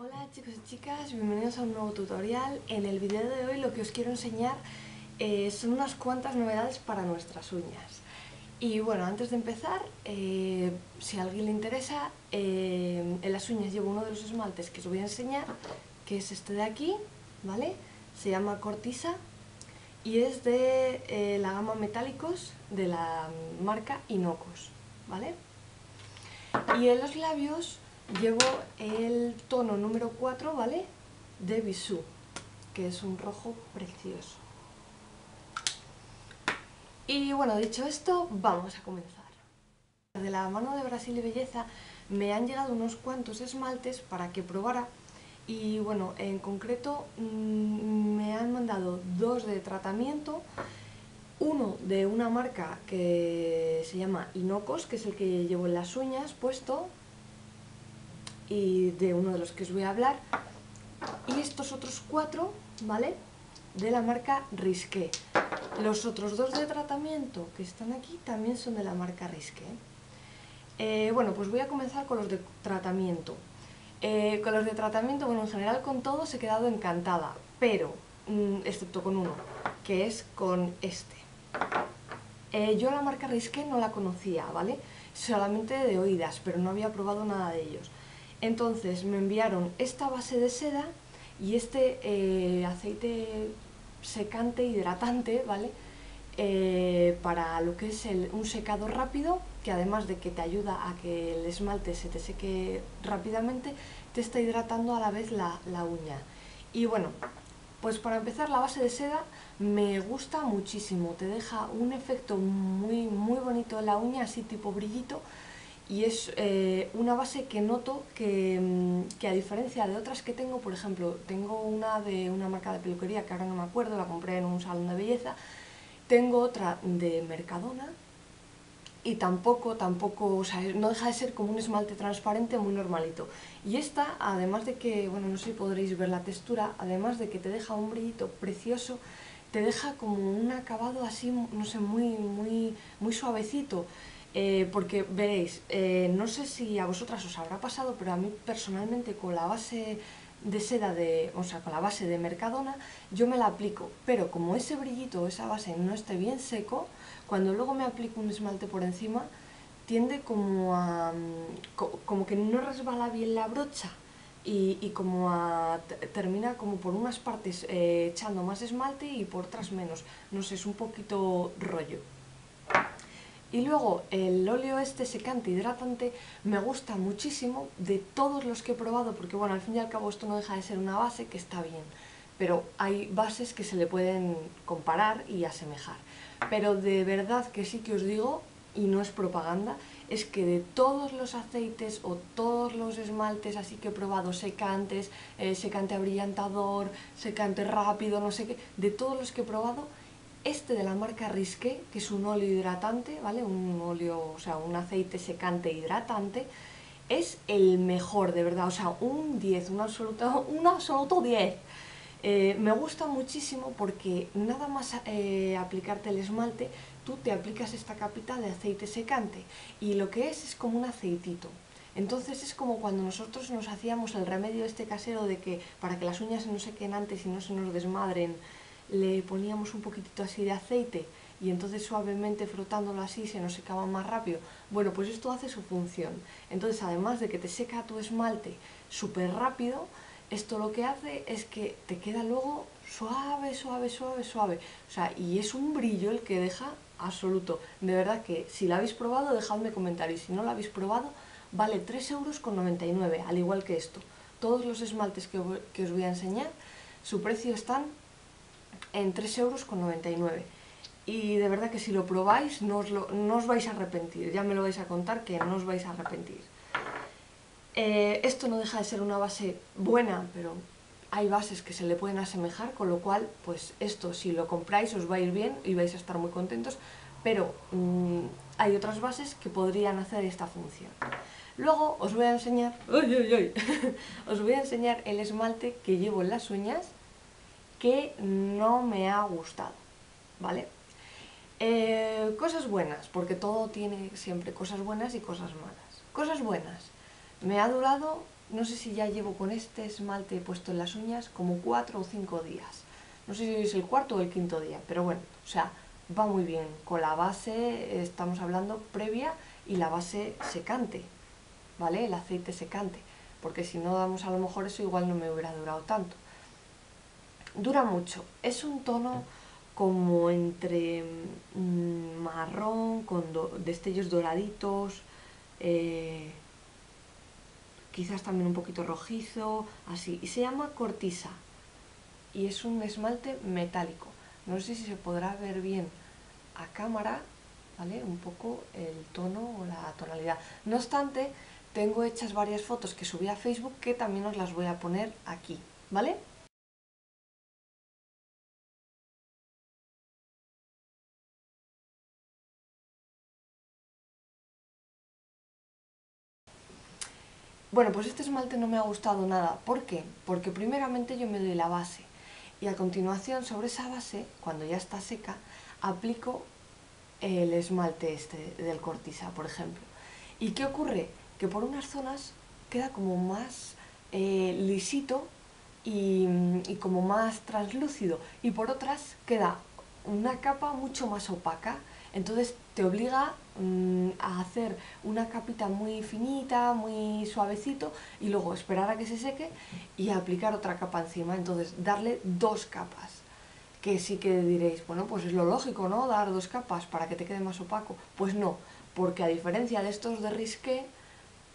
Hola chicos y chicas, bienvenidos a un nuevo tutorial. En el vídeo de hoy lo que os quiero enseñar eh, son unas cuantas novedades para nuestras uñas. Y bueno, antes de empezar, eh, si a alguien le interesa, eh, en las uñas llevo uno de los esmaltes que os voy a enseñar, que es este de aquí, ¿vale? Se llama Cortisa y es de la gama metálicos de la marca Inocos, ¿vale? Y en los labios llevo el tono número 4, ¿vale? De Bisú, que es un rojo precioso. Y bueno, dicho esto, vamos a comenzar. De la mano de Brasil y Belleza me han llegado unos cuantos esmaltes para que probara y bueno, en concreto mm, me han mandado dos de tratamiento, uno de una marca que se llama Inocos, que es el que llevo en las uñas puesto, y de uno de los que os voy a hablar. Y estos otros cuatro, ¿vale? De la marca Risqué. Los otros dos de tratamiento que están aquí también son de la marca Risqué. Eh, bueno, pues voy a comenzar con los de tratamiento. Eh, con los de tratamiento, bueno, en general con todos he quedado encantada, pero, mm, excepto con uno, que es con este. Eh, yo la marca Risqué no la conocía, ¿vale? Solamente de oídas, pero no había probado nada de ellos. Entonces me enviaron esta base de seda y este eh, aceite secante, hidratante, ¿vale? Eh, para lo que es un secado rápido, que además de que te ayuda a que el esmalte se te seque rápidamente, te está hidratando a la vez la, la uña. Y bueno, pues para empezar la base de seda me gusta muchísimo, te deja un efecto muy, muy bonito en la uña, así tipo brillito, y es eh, una base que noto mm, que, a diferencia de otras que tengo, por ejemplo, tengo una de una marca de peluquería que ahora no me acuerdo, la compré en un salón de belleza, tengo otra de Mercadona y tampoco, tampoco, o sea, no deja de ser como un esmalte transparente muy normalito. Y esta, además de que, bueno, no sé si podréis ver la textura, además de que te deja un brillito precioso, te deja como un acabado así, no sé, muy, muy, muy suavecito. Eh, porque veréis, eh, no sé si a vosotras os habrá pasado, pero a mí personalmente con la base de seda, de, o sea, con la base de Mercadona, yo me la aplico, pero como ese brillito, esa base no esté bien seco, cuando luego me aplico un esmalte por encima, tiende como a... como que no resbala bien la brocha, y, como a, termina como por unas partes eh, echando más esmalte y por otras menos. No sé, es un poquito rollo. Y luego el óleo este secante hidratante me gusta muchísimo de todos los que he probado, porque bueno, al fin y al cabo esto no deja de ser una base que está bien, pero hay bases que se le pueden comparar y asemejar. Pero de verdad que sí que os digo, y no es propaganda, es que de todos los aceites o todos los esmaltes así que he probado, secantes, eh, secante abrillantador, secante rápido, no sé qué, de todos los que he probado, este de la marca Risqué, que es un óleo hidratante, ¿vale? Un óleo, o sea, un aceite secante hidratante, es el mejor, de verdad, o sea, un 10, un absoluto, un absoluto 10. Eh, me gusta muchísimo porque nada más eh, aplicarte el esmalte, tú te aplicas esta capita de aceite secante y lo que es es como un aceitito. Entonces es como cuando nosotros nos hacíamos el remedio este casero de que para que las uñas no se queden antes y no se nos desmadren le poníamos un poquitito así de aceite y entonces suavemente frotándolo así se nos secaba más rápido. Bueno, pues esto hace su función. Entonces, además de que te seca tu esmalte súper rápido, esto lo que hace es que te queda luego suave, suave, suave, suave. O sea, y es un brillo el que deja absoluto. De verdad que si la habéis probado, dejadme comentarios. Si no la habéis probado, vale 3,99 euros, al igual que esto. Todos los esmaltes que, que os voy a enseñar, su precio están en 3,99 euros. Y de verdad que si lo probáis no os, vais a arrepentir, ya me lo vais a contar que no os vais a arrepentir. Eh, esto no deja de ser una base buena, pero hay bases que se le pueden asemejar, con lo cual, pues esto si lo compráis os va a ir bien y vais a estar muy contentos, pero mm, hay otras bases que podrían hacer esta función. Luego os voy a enseñar, os voy a enseñar el esmalte que llevo en las uñas que no me ha gustado, ¿vale? Eh, cosas buenas, porque todo tiene siempre cosas buenas y cosas malas. Cosas buenas, me ha durado no sé si ya llevo con este esmalte puesto en las uñas como cuatro o cinco días. No sé si es el cuarto o el quinto día, pero bueno, o sea, va muy bien. Con la base, estamos hablando previa y la base secante, ¿vale? El aceite secante, porque si no damos a lo mejor eso igual no me hubiera durado tanto. Dura mucho, es un tono como entre mm, marrón, con destellos doraditos, eh, quizás también un poquito rojizo, así. Y se llama Cortisa. Y es un esmalte metálico. No sé si se podrá ver bien a cámara, ¿vale? Un poco el tono o la tonalidad. No obstante, tengo hechas varias fotos que subí a Facebook que también os las voy a poner aquí, ¿vale? Bueno, pues este esmalte no me ha gustado nada. ¿Por qué? Porque primeramente yo me doy la base y a continuación sobre esa base, cuando ya está seca, aplico el esmalte este del cortisa, por ejemplo. ¿Y qué ocurre? Que por unas zonas queda como más eh, lisito y, y como más translúcido y por otras queda una capa mucho más opaca entonces te obliga mm, a hacer una capita muy finita, muy suavecito y luego esperar a que se seque y aplicar otra capa encima. Entonces darle dos capas. Que sí que diréis, bueno, pues es lo lógico, ¿no? Dar dos capas para que te quede más opaco. Pues no, porque a diferencia de estos de risqué,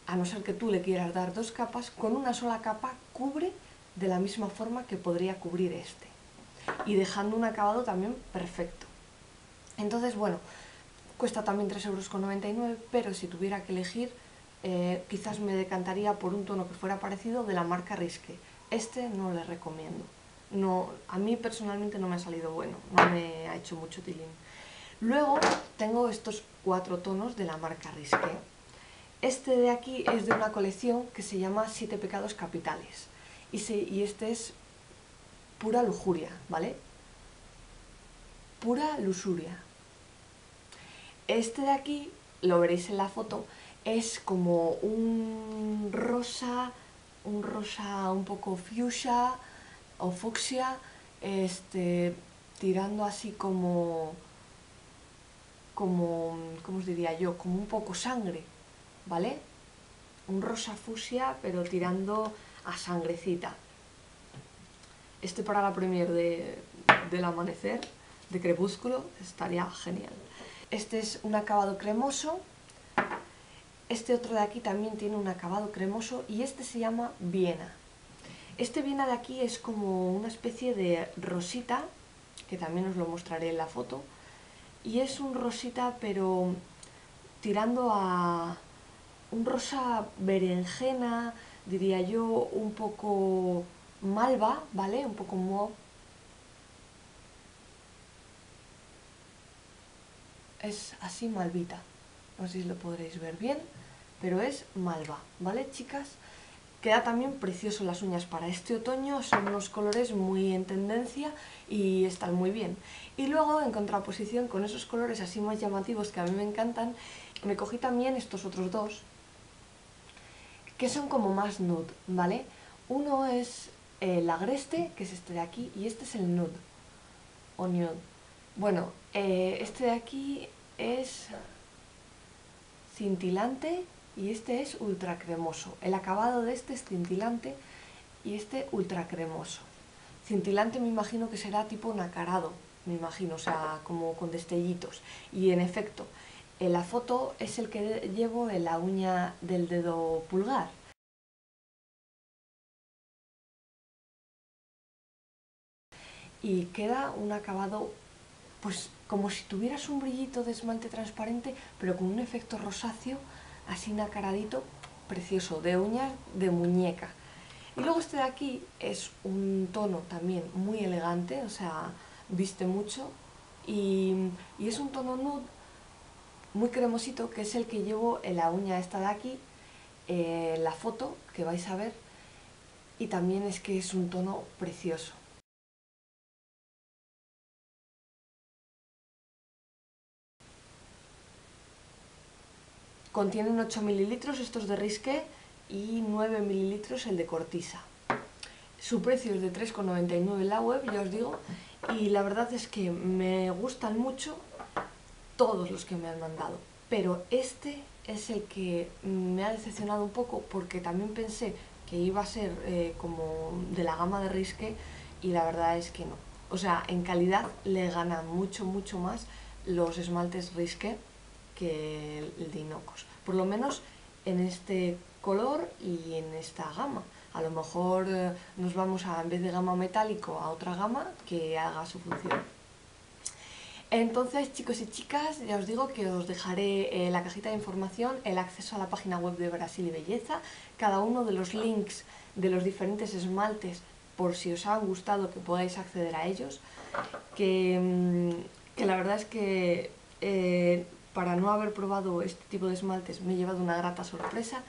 a no ser que tú le quieras dar dos capas, con una sola capa cubre de la misma forma que podría cubrir este. Y dejando un acabado también perfecto. Entonces, bueno, cuesta también 3,99 euros, pero si tuviera que elegir, eh, quizás me decantaría por un tono que fuera parecido de la marca Risque. Este no le recomiendo. No, a mí personalmente no me ha salido bueno, no me ha hecho mucho tilín. Luego tengo estos cuatro tonos de la marca Risque. Este de aquí es de una colección que se llama Siete Pecados Capitales. Y, y este es pura lujuria, ¿vale? Pura lusuria. Este de aquí, lo veréis en la foto, es como un rosa, un rosa un poco fuchsia o fucsia, este, tirando así como, como, ¿cómo os diría yo? Como un poco sangre, ¿vale? Un rosa fucsia, pero tirando a sangrecita. Este para la premier de, del amanecer de crepúsculo estaría genial. Este es un acabado cremoso, este otro de aquí también tiene un acabado cremoso y este se llama Viena. Este Viena de aquí es como una especie de rosita, que también os lo mostraré en la foto, y es un rosita pero tirando a un rosa berenjena, diría yo, un poco malva, ¿vale? Un poco mauve es así malvita. No sé si lo podréis ver bien, pero es malva, ¿vale, chicas? Queda también precioso las uñas para este otoño, son unos colores muy en tendencia y están muy bien. Y luego, en contraposición con esos colores así más llamativos que a mí me encantan, me cogí también estos otros dos, que son como más nude, ¿vale? Uno es el agreste, que es este de aquí, y este es el nude, o nude. Bueno, eh, este de aquí es cintilante y este es ultra cremoso. El acabado de este es cintilante y este ultra cremoso. Cintilante me imagino que será tipo nacarado, me imagino, o sea, como con destellitos. Y en efecto, en la foto es el que llevo en la uña del dedo pulgar. Y queda un acabado pues como si tuvieras un brillito de esmalte transparente, pero con un efecto rosáceo, así nacaradito, precioso, de uñas de muñeca. Y luego este de aquí es un tono también muy elegante, o sea, viste mucho, y, es un tono nude muy cremosito, que es el que llevo en la uña esta de aquí, eh, la foto que vais a ver, y también es que es un tono precioso. Contienen 8 mililitros estos de Risque y 9 mililitros el de Cortisa. Su precio es de 3,99 en la web, ya os digo, y la verdad es que me gustan mucho todos los que me han mandado, pero este es el que me ha decepcionado un poco porque también pensé que iba a ser eh, como de la gama de Risque y la verdad es que no. O sea, en calidad le ganan mucho, mucho más los esmaltes Risque que el de Inocos. Por lo menos en este color y en esta gama. A lo mejor eh, nos vamos a, en vez de gama metálico, a otra gama que haga su función. Entonces, chicos y chicas, ya os digo que os dejaré en la cajita de información el acceso a la página web de Brasil y Belleza, cada uno de los links de los diferentes esmaltes, por si os han gustado que podáis acceder a ellos, que, mm, la verdad es que eh, para no haber probado este tipo de esmaltes me he llevado una grata sorpresa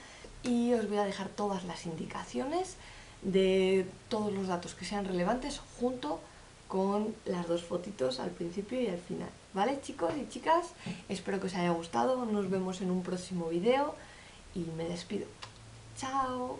y os voy a dejar todas las indicaciones de todos los datos que sean relevantes junto con las dos fotitos al principio y al final. ¿Vale chicos y chicas? Espero que os haya gustado, nos vemos en un próximo video y me despido. ¡Chao!